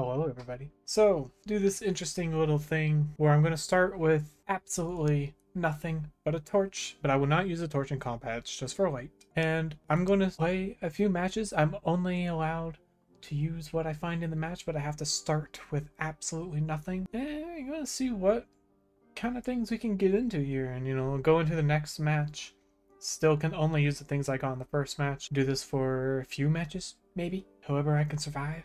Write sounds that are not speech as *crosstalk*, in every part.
Hello everybody. So, do this interesting little thing where I'm going to start with absolutely nothing but a torch, but I will not use a torch in combat, it's just for light. And I'm going to play a few matches. I'm only allowed to use what I find in the match, but I have to start with absolutely nothing. And I'm going to see what kind of things we can get into here and, you know, go into the next match. Still can only use the things I got in the first match. Do this for a few matches, maybe. However I can survive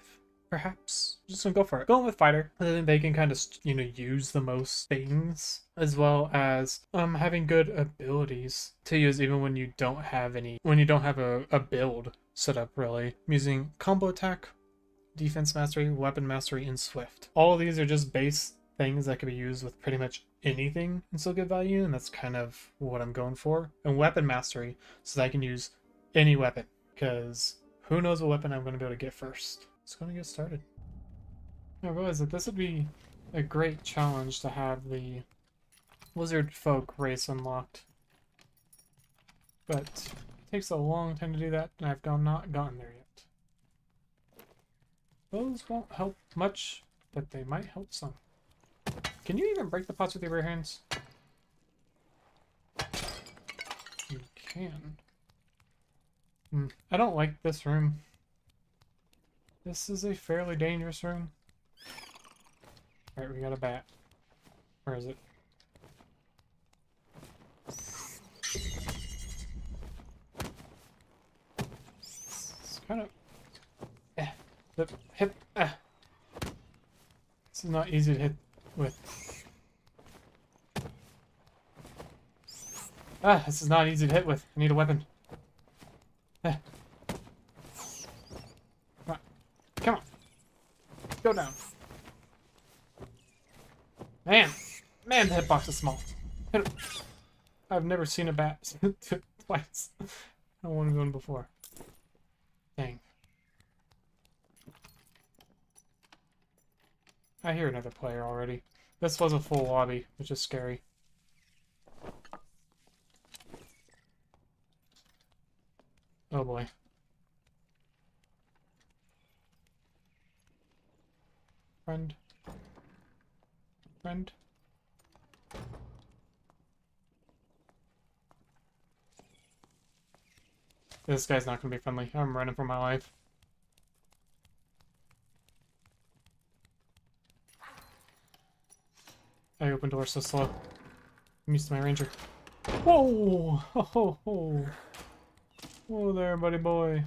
perhaps. Just gonna go for it. Going with fighter. I think they can kind of, you know, use the most things as well as um having good abilities to use even when you don't have any when you don't have a, a build set up really. I'm using combo attack, defense mastery, weapon mastery, and swift. All these are just base things that can be used with pretty much anything and still get value, and that's kind of what I'm going for. And weapon mastery, so that I can use any weapon, because who knows what weapon I'm going to be able to get first. It's going to get started. I realized that this would be a great challenge to have the lizard folk race unlocked. But it takes a long time to do that, and I've not gotten there yet. Those won't help much, but they might help some. Can you even break the pots with your bare hands? You can. Hmm. I don't like this room. This is a fairly dangerous room. Alright, we got a bat. Where is it? It's kind of... Eh, the hit... Eh. This is not easy to hit with. Ah, this is not easy to hit with. I need a weapon. Eh. Come on. Come on. Go down. Man. Man, the hitbox is small. I've never seen a bat *laughs* twice. I don't want to go in before. Dang. I hear another player already. This was a full lobby, which is scary. Oh boy. Friend. Friend. This guy's not gonna be friendly. I'm running for my life. I open doors so slow. I'm used to my ranger. Whoa! Ho ho ho! Whoa there, buddy boy.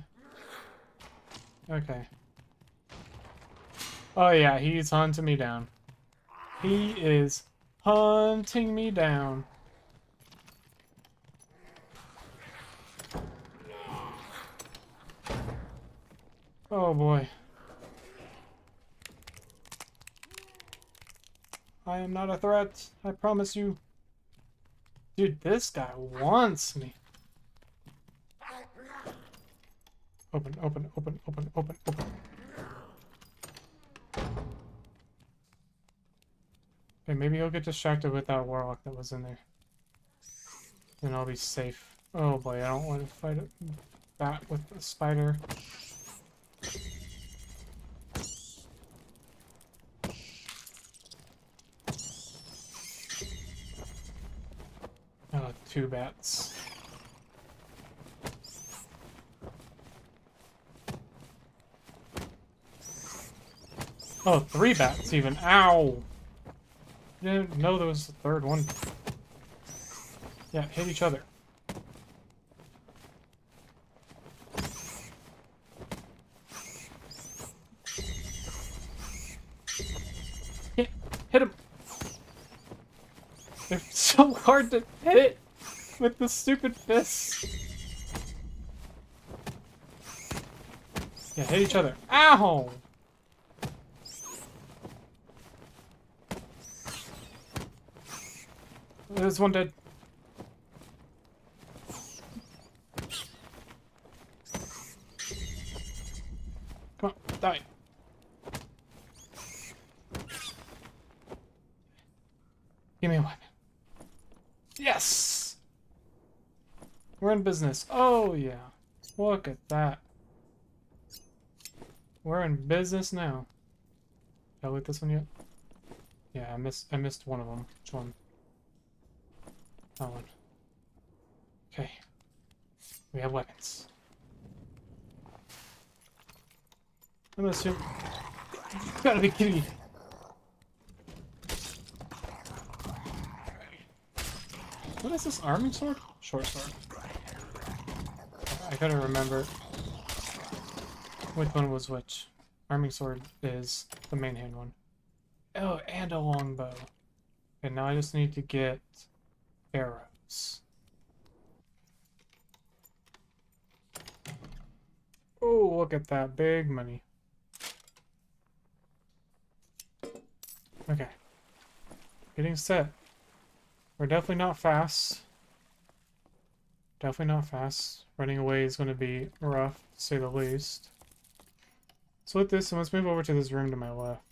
Okay. Oh yeah, he's hunting me down. He is hunting me down. Oh boy. I am not a threat. I promise you. Dude, this guy wants me. Open, open, open, open, open, open. Maybe he'll get distracted with that warlock that was in there. Then I'll be safe. Oh boy, I don't want to fight a bat with a spider. Uh, two bats. Oh, three bats even. Ow! Didn't know there was a third one. Yeah, hit each other. Hit, hit him! They're *laughs* so hard to hit! with the stupid fists. Yeah, hit each other. Ow! There's one dead. Come on, die. Give me a weapon. Yes! We're in business. Oh, yeah. Look at that. We're in business now. Did I loot this one yet? Yeah, I missed I missed one of them. Which one? Oh, that one. Okay. We have weapons. I'm gonna assume. You *laughs* gotta be kidding me. What is this arming sword? Short sword. I gotta remember which one was which. Arming sword is the main hand one. Oh, and a longbow. And now I just need to get arrows. Oh, look at that big money. Okay. Getting set. We're definitely not fast. Definitely not fast. Running away is going to be rough, to say the least. So with this, let's move over to this room to my left.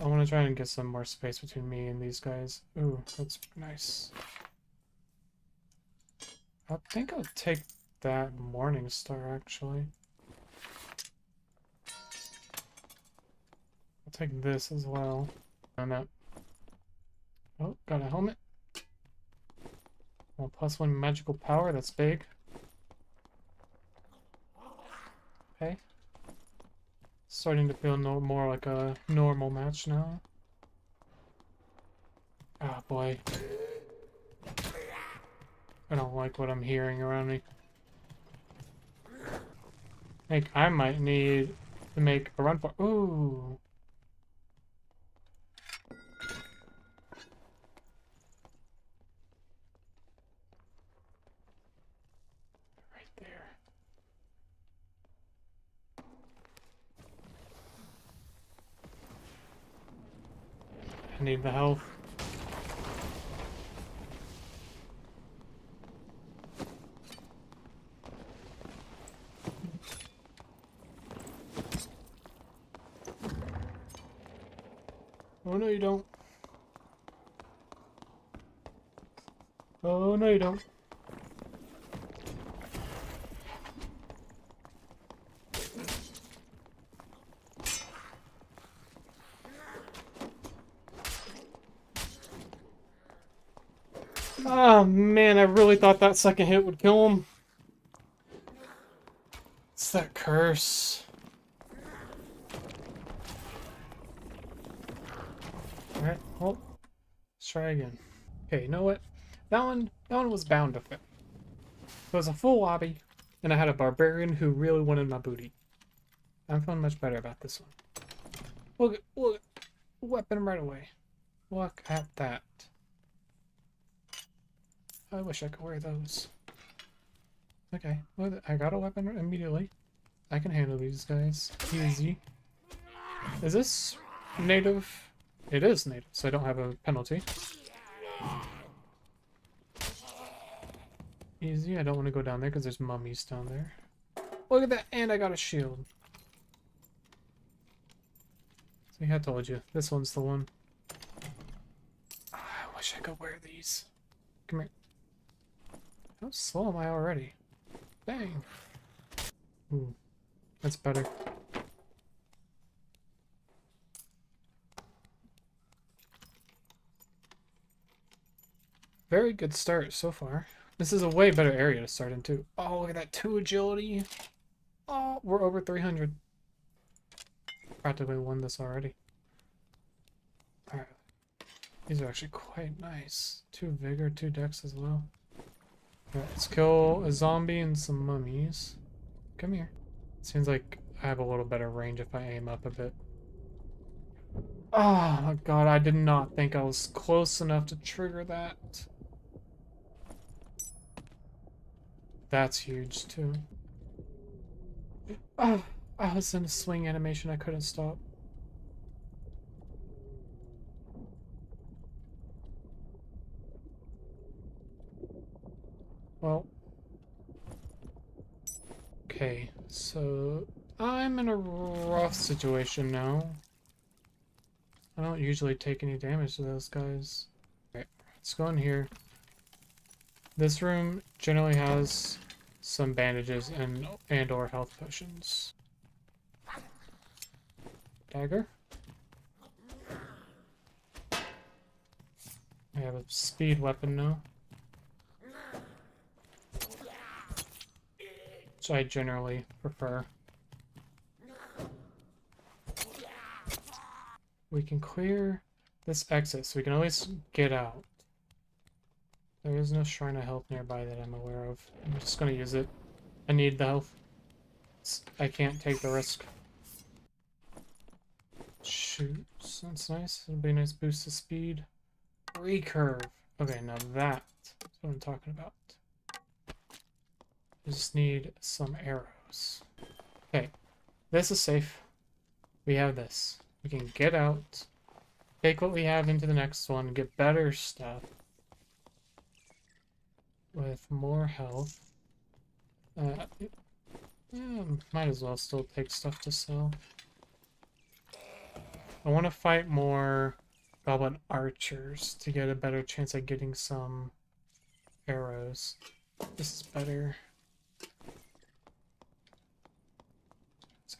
I want to try and get some more space between me and these guys. Ooh, that's nice. I think I'll take that Morning Star, actually. I'll take this as well. On that. Oh, got a helmet. Well, plus one magical power, that's big. Okay. Starting to feel no more like a normal match now. Ah, oh, boy. I don't like what I'm hearing around me. Like, I might need to make a run for- Ooh! I need the health. Oh no you don't. Oh no you don't. Oh man, I really thought that second hit would kill him. It's that curse. Alright, well, let's try again. Okay, you know what? That one, that one was bound to fit. It was a full lobby, and I had a barbarian who really wanted my booty. I'm feeling much better about this one. Look, look, weapon right away. Look at that. I wish I could wear those. Okay, well, I got a weapon immediately. I can handle these guys. Easy. Is this native? It is native, so I don't have a penalty. Easy, I don't want to go down there because there's mummies down there. Look at that, and I got a shield. See, I told you, this one's the one. I wish I could wear these. How slow am I already? Dang. Ooh, that's better. Very good start so far. This is a way better area to start in too. Oh, look at that 2 agility. Oh, we're over 300. Practically won this already. Alright. These are actually quite nice. 2 vigor, 2 dex as well. Let's kill a zombie and some mummies. Come here. Seems like I have a little better range if I aim up a bit. Oh my god, I did not think I was close enough to trigger that. That's huge too. Oh, I was in a swing animation, I couldn't stop. Well. Okay, so I'm in a rough situation now. I don't usually take any damage to those guys. Okay, let's go in here. This room generally has some bandages and and or health potions. dagger. I have a speed weapon now. Which I generally prefer. We can clear this exit so we can always get out. There is no shrine of health nearby that I'm aware of. I'm just gonna use it. I need the health. I can't take the risk. Shoot, that's nice. It'll be a nice boost of speed. Recurve. Okay, now that's what I'm talking about. Just need some arrows. Okay, this is safe. We have this. We can get out, take what we have into the next one, get better stuff with more health. Uh, yeah, might as well still take stuff to sell. I want to fight more goblin archers to get a better chance at getting some arrows. This is better.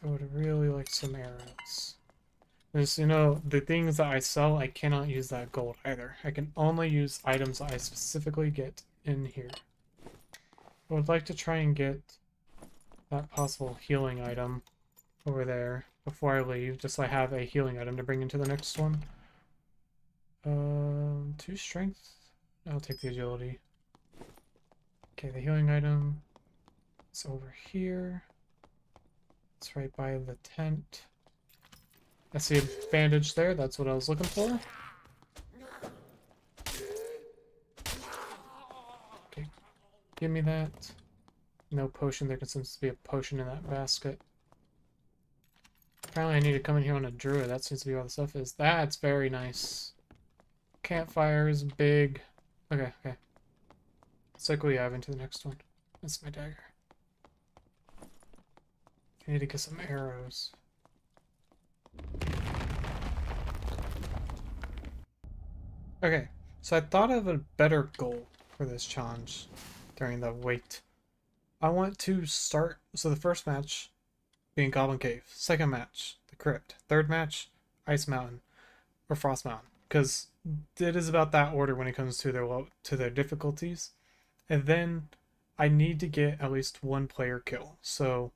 I would really like some arrows. There's, you know, the things that I sell, I cannot use that gold either. I can only use items I specifically get in here. I would like to try and get that possible healing item over there before I leave, just so I have a healing item to bring into the next one. Um, two strength. I'll take the agility. Okay, the healing item is over here. It's right by the tent. I see a bandage there. That's what I was looking for. Okay, give me that. No potion. There seems to be a potion in that basket. Apparently I need to come in here on a druid. That seems to be where the stuff is. That's very nice. Campfire is big. Okay, okay. Let's like we have into the next one. That's my dagger. I need to get some arrows. Okay, so I thought of a better goal for this challenge during the wait. I want to start, so the first match being Goblin Cave, second match, the Crypt, third match, Ice Mountain, or Frost Mountain, because it is about that order when it comes to their to their difficulties, and then I need to get at least one player kill. So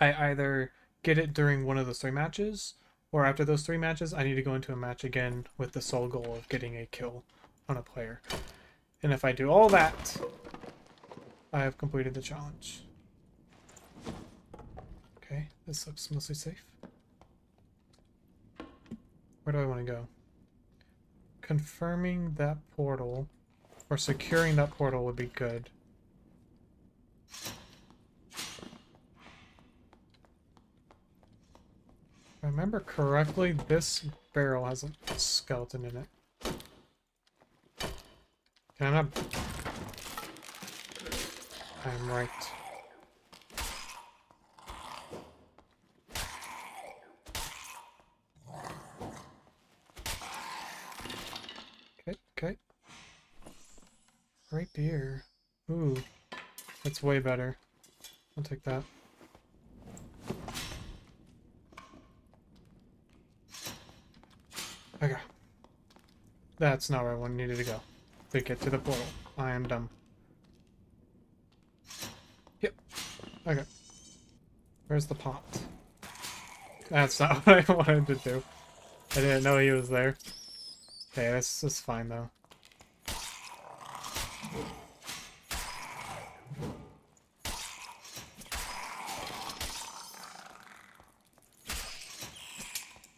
I either get it during one of those three matches, or after those three matches, I need to go into a match again with the sole goal of getting a kill on a player. And if I do all that, I have completed the challenge. Okay, this looks mostly safe. Where do I want to go? Confirming that portal, or securing that portal would be good. I remember correctly, this barrel has a skeleton in it. Can I not... I'm right. Okay, okay. Right here. Ooh. That's way better. I'll take that. Okay. That's not where I needed to go. To get to the portal. I am dumb. Yep. Okay. Where's the pot? That's not *laughs* what I wanted to do. I didn't know he was there. Okay, this is fine though.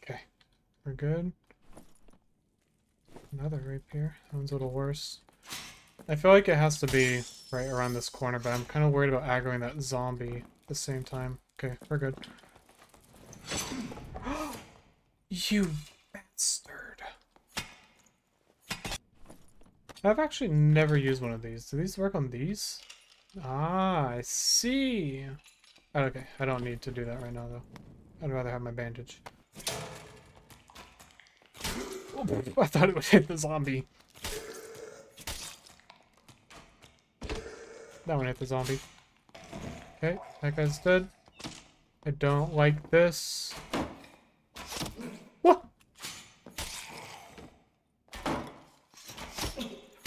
Okay, we're good. Another rapier. That one's a little worse. I feel like it has to be right around this corner, but I'm kind of worried about aggroing that zombie at the same time. Okay, we're good. *gasps* you bastard. I've actually never used one of these. Do these work on these? Ah, I see. Okay, I don't need to do that right now, though. I'd rather have my bandage. *laughs* I thought it would hit the zombie. That one hit the zombie. Okay, that guy's dead. I don't like this. What?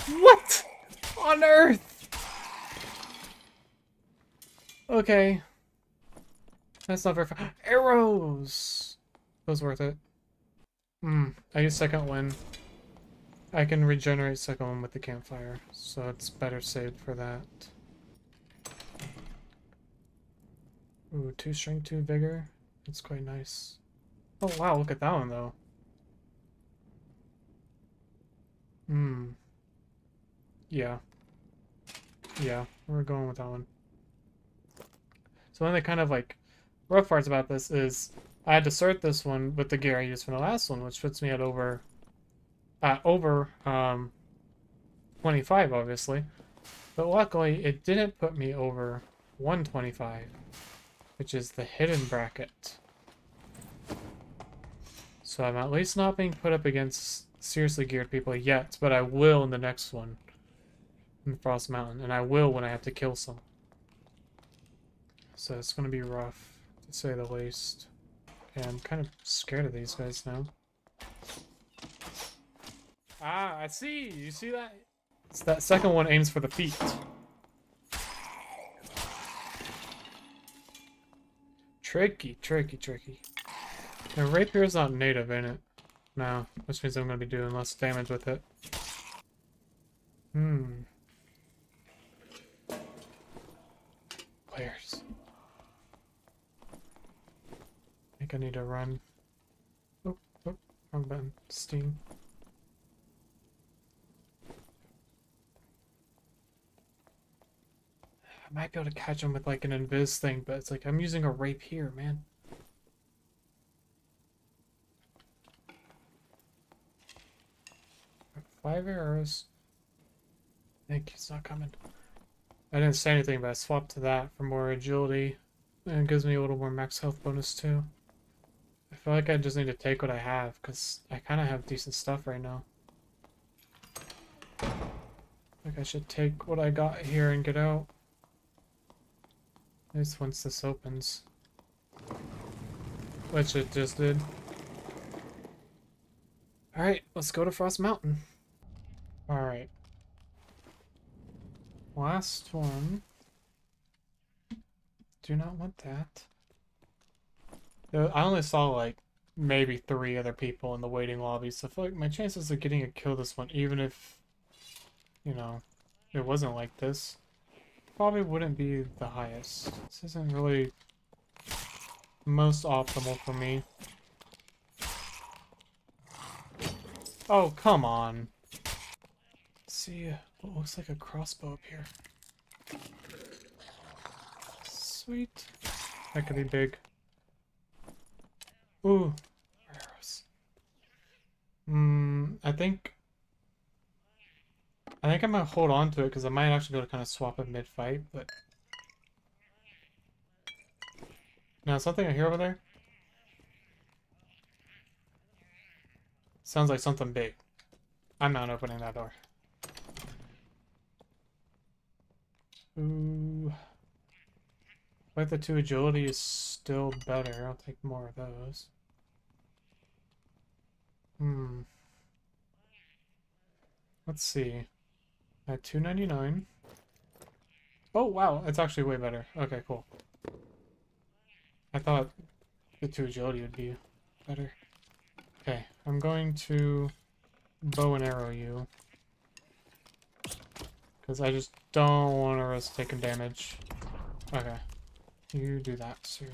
What on earth? Okay. That's not very far. *gasps* Arrows! That was worth it. Hmm, I use second wind. I can regenerate second one with the campfire, so it's better saved for that. Ooh, two strength, two vigor. That's quite nice. Oh wow, look at that one though. Hmm. Yeah. Yeah, we're going with that one. So one of the kind of like rough parts about this is I had to sort this one with the gear I used from the last one, which puts me at over uh, over um, 25, obviously. But luckily, it didn't put me over 125, which is the hidden bracket. So I'm at least not being put up against seriously geared people yet, but I will in the next one in Frost Mountain, and I will when I have to kill some. So it's going to be rough, to say the least. Yeah, I'm kind of scared of these guys now. Ah, I see! You see that? It's that second one aims for the feet. Tricky, tricky, tricky. Now, Rapier's not native in it. No, which means I'm going to be doing less damage with it. Hmm. Players. I think I need to run. Oh, oh, wrong button. Steam. Might be able to catch him with like an invis thing, but it's like I'm using a rapier, man. Five arrows. I think he's not coming. I didn't say anything, but I swapped to that for more agility. And it gives me a little more max health bonus too. I feel like I just need to take what I have, because I kind of have decent stuff right now. Like I should take what I got here and get out. At least once this opens. Which it just did. Alright, let's go to Frost Mountain. Alright. Last one. Do not want that. Uh, I only saw like maybe three other people in the waiting lobby, so I feel like my chances of getting a kill this one, even if, you know, it wasn't like this, probably wouldn't be the highest. This isn't really most optimal for me. Oh, come on. Let's see what looks like a crossbow up here. Sweet. That could be big. Ooh. Arrows. Hmm, I think... I think I'm gonna hold on to it because I might actually be able to kind of swap it mid-fight, but... Now, something I hear over there? Sounds like something big. I'm not opening that door. Ooh. Like the two agility is still better. I'll take more of those. Hmm. Let's see. At 299. Oh wow, it's actually way better. Okay, cool. I thought the two agility would be better. Okay, I'm going to bow and arrow you. Because I just don't want to risk taking damage. Okay. You do that, sir.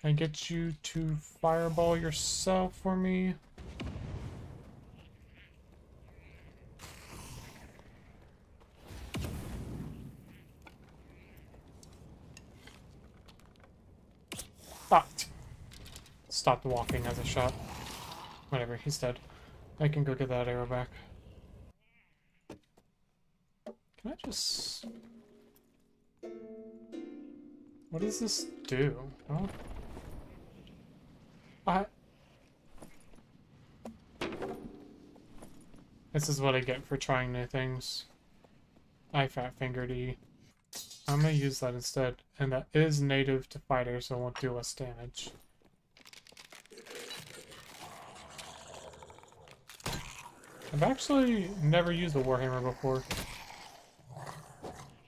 Can I get you to fireball yourself for me? Ah! Stopped walking as a shot. Whatever, he's dead. I can go get that arrow back. Can I just... What does this do? Huh? I... This is what I get for trying new things. I fat fingered E. I'm gonna use that instead, and that is native to fighters, so it won't do less damage. I've actually never used a Warhammer before.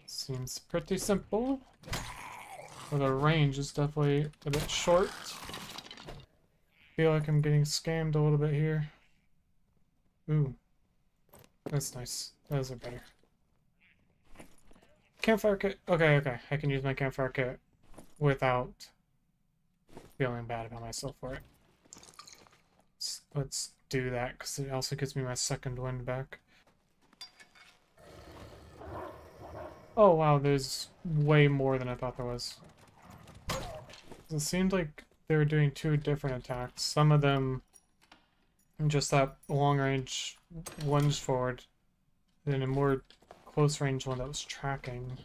Seems pretty simple. But the range is definitely a bit short. Feel like I'm getting scammed a little bit here. Ooh. That's nice. Those are better. Campfire kit. Okay, okay. I can use my campfire kit without feeling bad about myself for it. Let's, let's do that because it also gives me my second wind back. Oh wow, there's way more than I thought there was. It seemed like they were doing two different attacks. Some of them just that long range lunge forward, then a more close range one that was tracking.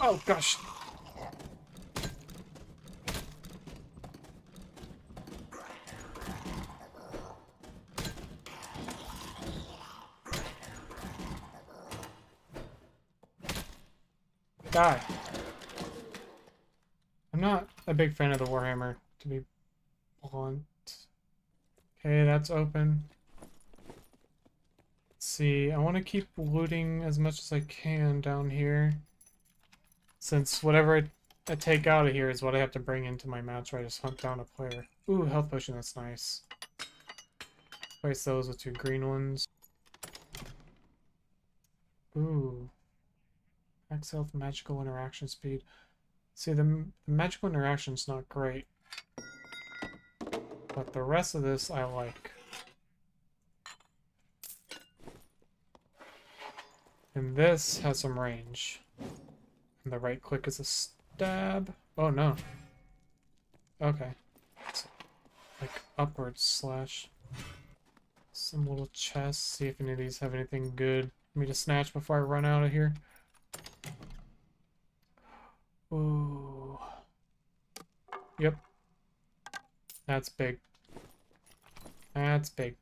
Oh gosh! Die. I'm not a big fan of the Warhammer, to be blunt. Okay, that's open. Let's see, I want to keep looting as much as I can down here. Since whatever I, I take out of here is what I have to bring into my match where I just hunt down a player. Ooh, health potion, that's nice. Place those with two green ones. Ooh. Max health, magical interaction speed. See, the, the magical interaction's not great. But the rest of this I like. And this has some range. And the right click is a stab. Oh no. Okay. It's like upwards slash. Some little chests. See if any of these have anything good for me to snatch before I run out of here. Ooh. Yep. That's big. That's big.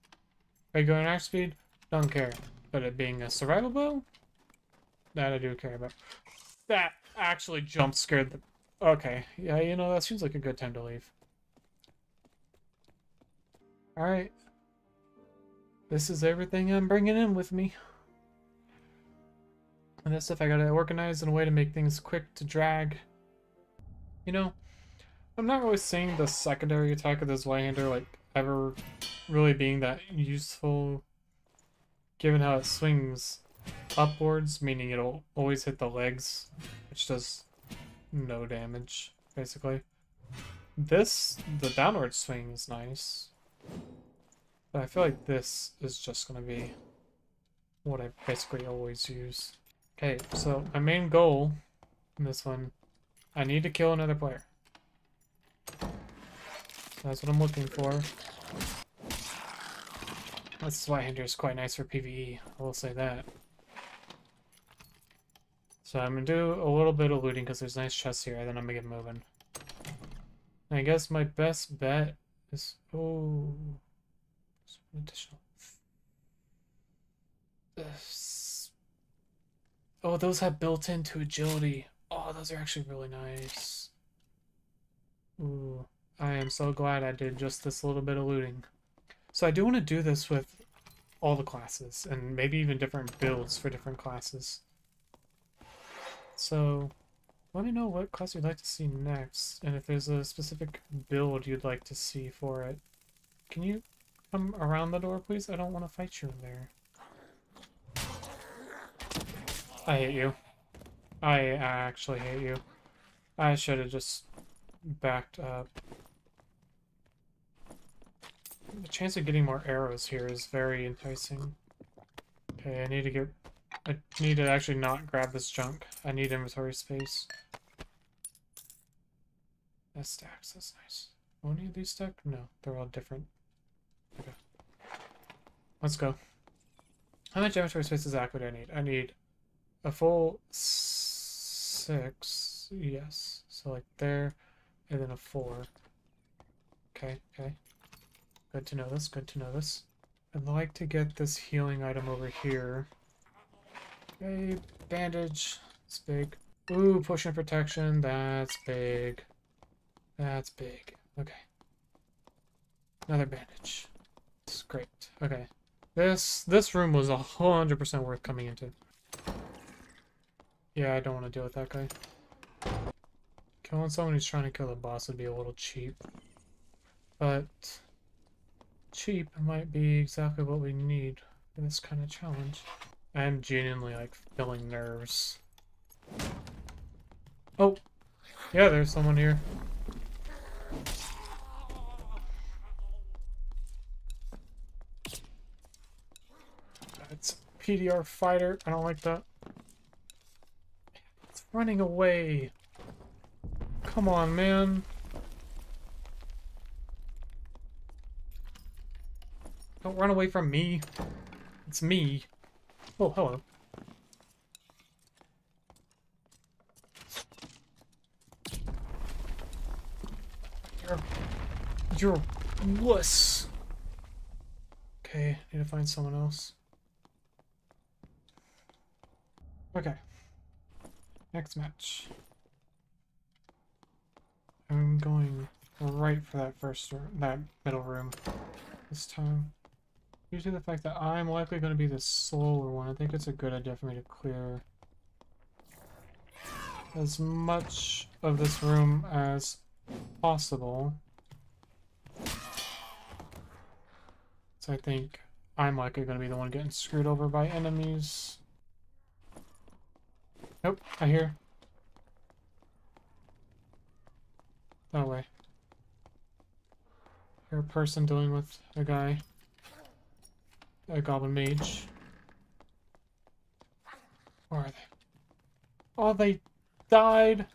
Regular axe speed? Don't care. But it being a survival bow? That I do care about. That actually jump scared the... Okay. Yeah, you know, that seems like a good time to leave. Alright. This is everything I'm bringing in with me. And this stuff I gotta organize in a way to make things quick to drag. You know, I'm not really seeing the secondary attack of this Zweihander like ever really being that useful given how it swings upwards, meaning it'll always hit the legs, which does no damage, basically. This, the downward swing is nice. But I feel like this is just going to be what I basically always use. Okay, so my main goal in this one, I need to kill another player. That's what I'm looking for. That's This Zweihander is quite nice for PvE, I will say that. So I'm gonna do a little bit of looting because there's nice chests here, and then I'm gonna get moving. And I guess my best bet is... Oh... Additional... Oh, those have built into agility. Oh, those are actually really nice. Ooh, I am so glad I did just this little bit of looting. So I do want to do this with all the classes, and maybe even different builds for different classes. So, let me know what class you'd like to see next, and if there's a specific build you'd like to see for it. Can you come around the door, please? I don't want to fight you in there. I hate you. I actually hate you. I should have just backed up. The chance of getting more arrows here is very enticing. Okay, I need to get... I need to actually not grab this junk. I need inventory space. That stacks, that's nice. Oh, any of these stack? No, they're all different. Okay. Let's go. How much inventory space exactly do I need? I need a full six, yes. So like there, and then a four. Okay, okay. Good to know this, good to know this. I'd like to get this healing item over here. Okay, bandage. It's big. Ooh, potion protection. That's big. That's big. Okay. Another bandage. Let's Great. Okay. This this room was a hundred percent worth coming into. Yeah, I don't want to deal with that guy. Killing someone who's trying to kill the boss would be a little cheap. But cheap might be exactly what we need for this kind of challenge. I'm genuinely like feeling nerves. Oh, yeah, there's someone here. It's PDR fighter. I don't like that. Running away. Come on, man. Don't run away from me. It's me. Oh, hello. You're... You're wuss. Okay, need to find someone else. Okay. Next match. I'm going right for that first that middle room this time. Due to the fact that I'm likely going to be the slower one, I think it's a good idea for me to clear as much of this room as possible. So I think I'm likely going to be the one getting screwed over by enemies. Nope, I hear. That way. Hear a person dealing with a guy a goblin mage. Where are they? Oh, they died.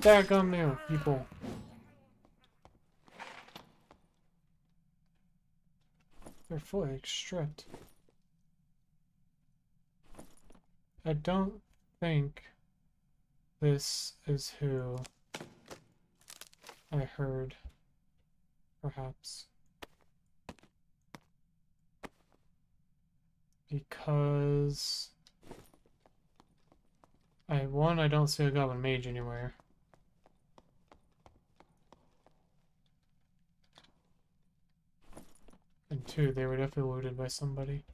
Daggum there, people. They're fully stripped. I don't think this is who I heard perhaps. Because... I, one, I don't see a Goblin Mage anywhere. And two, they were definitely looted by somebody.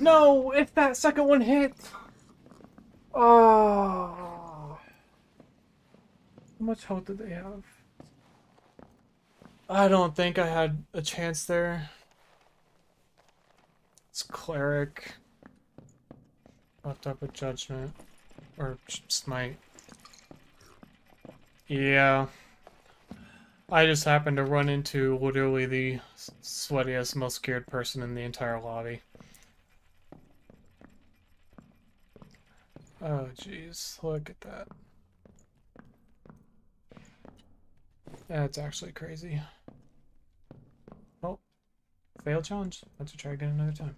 No, if that second one hit. Oh. Ah. How much health did they have? I don't think I had a chance there. It's cleric. Left up a judgment. Or smite. Yeah. I just happened to run into literally the sweatiest, most scared person in the entire lobby. Oh, jeez. Look at that. That's actually crazy. Oh, well, fail challenge. Let's try again another time.